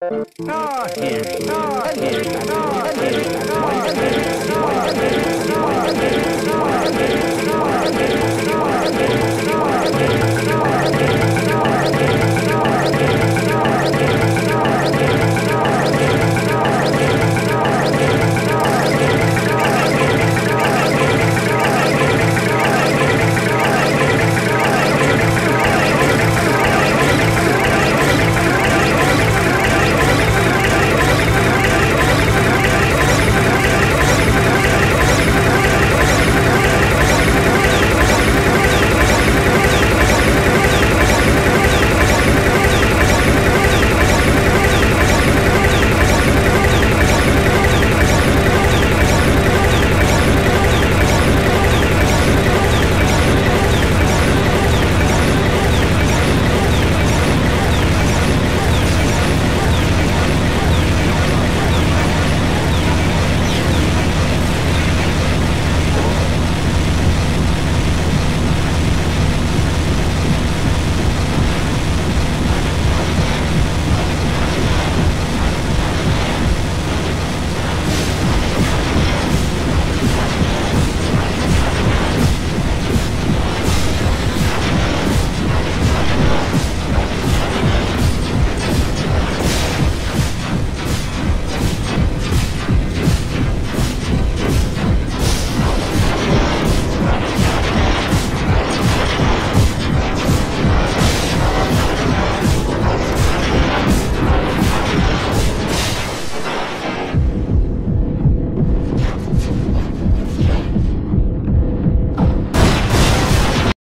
Ah, here, ah, here, ah, here, ah, here, ah, here.